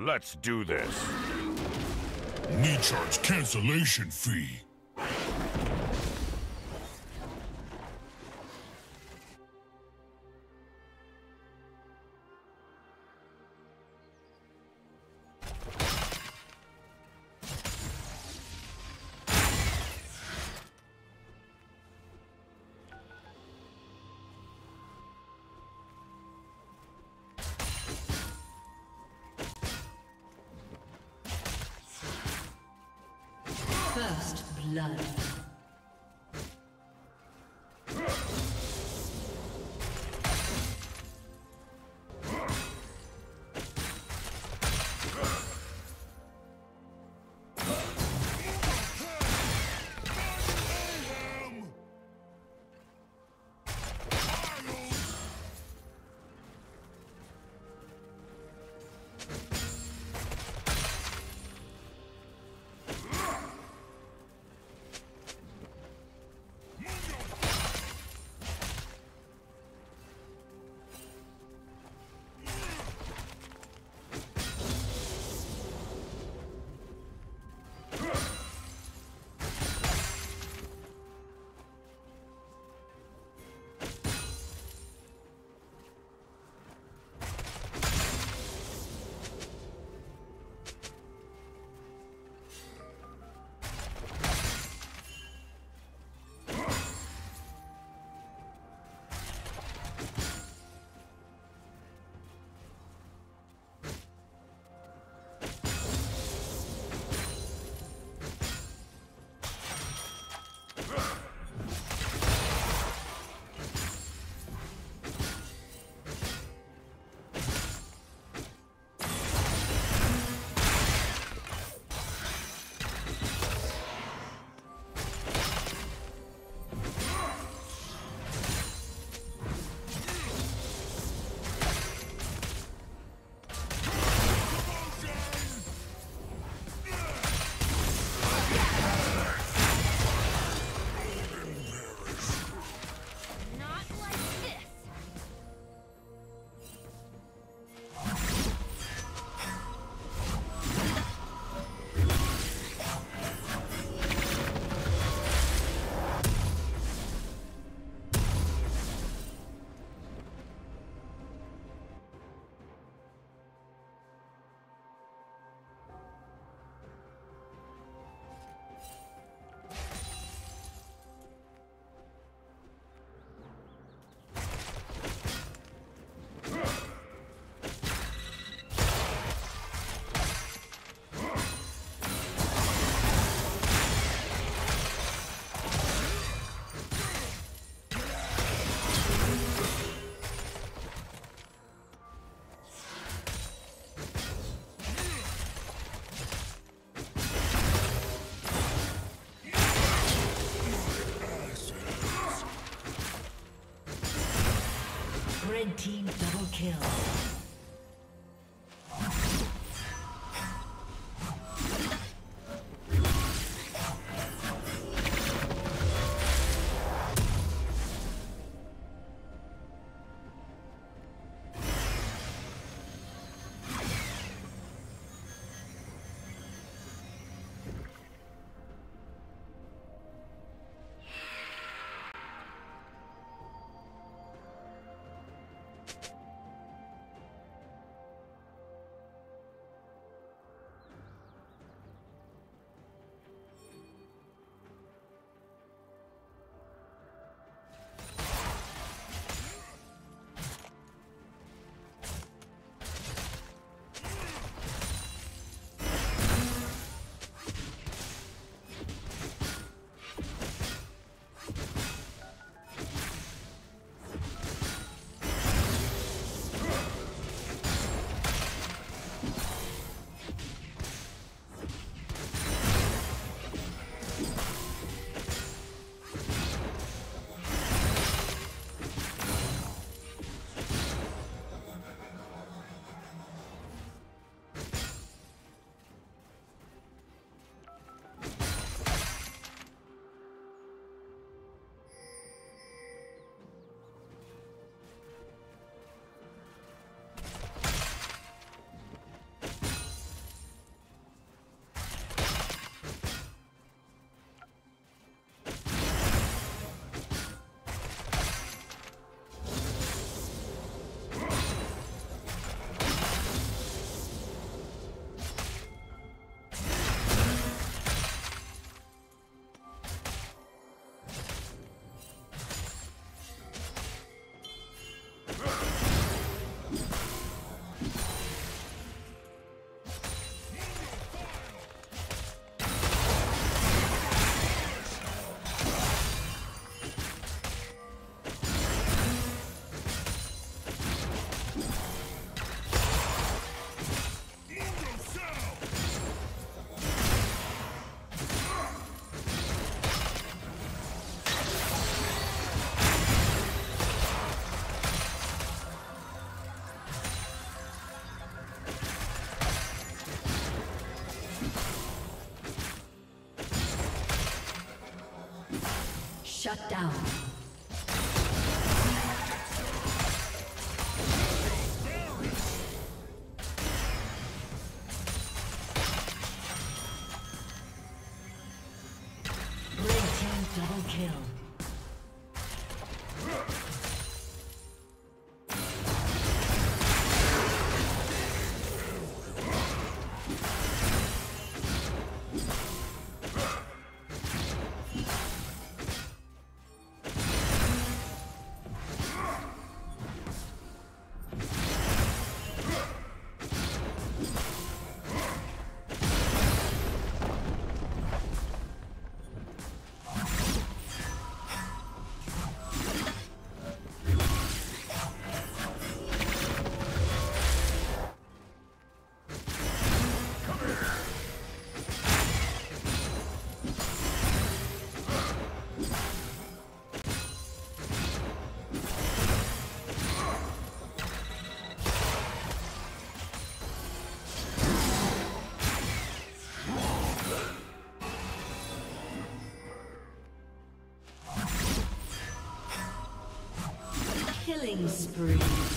Let's do this. Need charge cancellation fee. Shut down. Killing spree.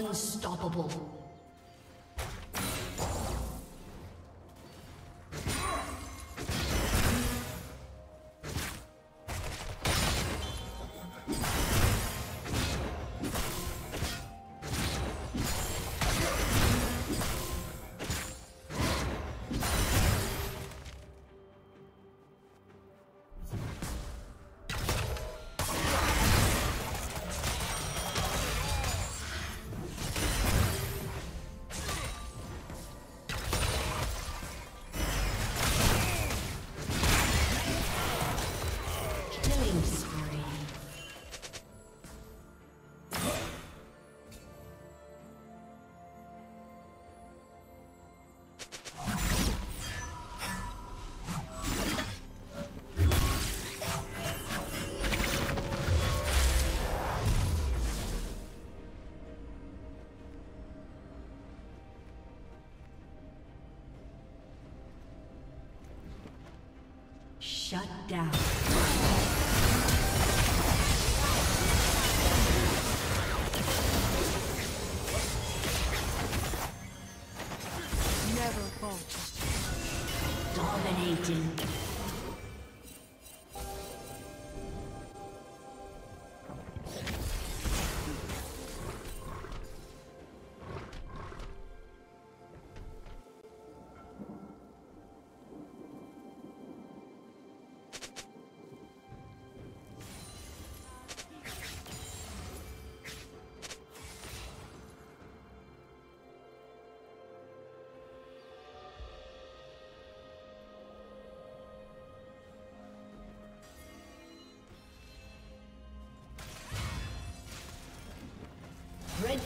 Unstoppable. Shut down. Never falter. Dominating.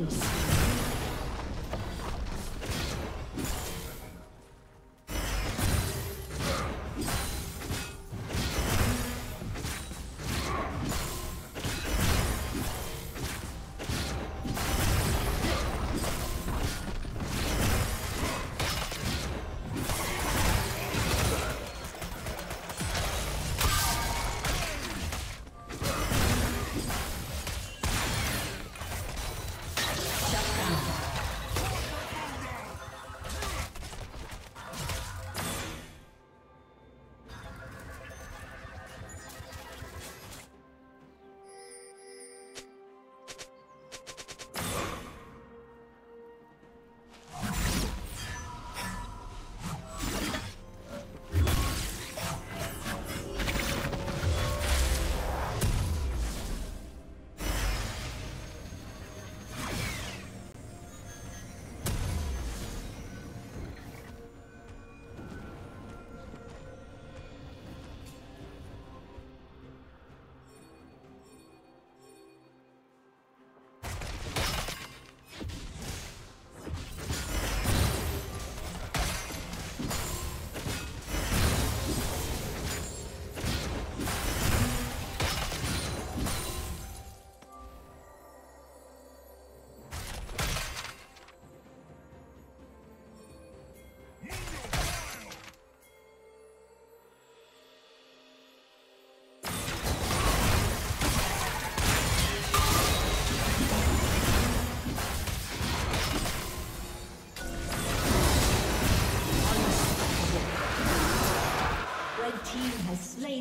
Killing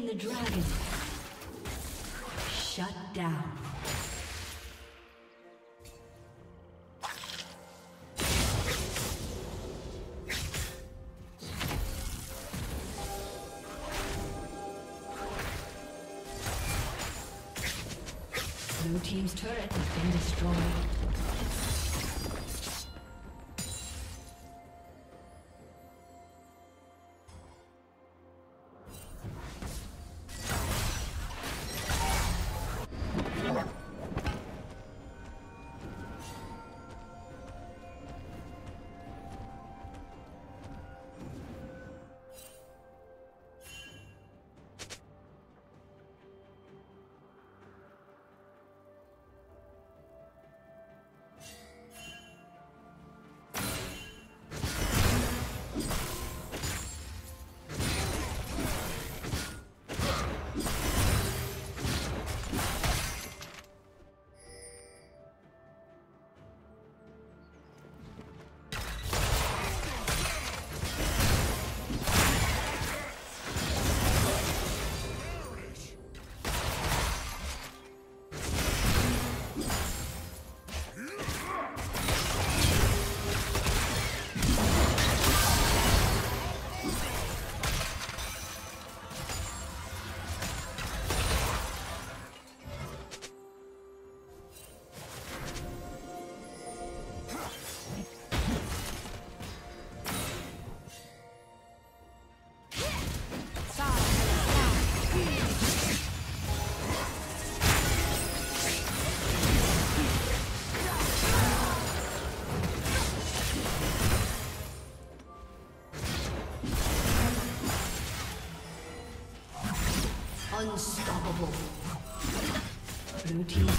the dragon. Shut down. Blue Team's turret has been destroyed. Blue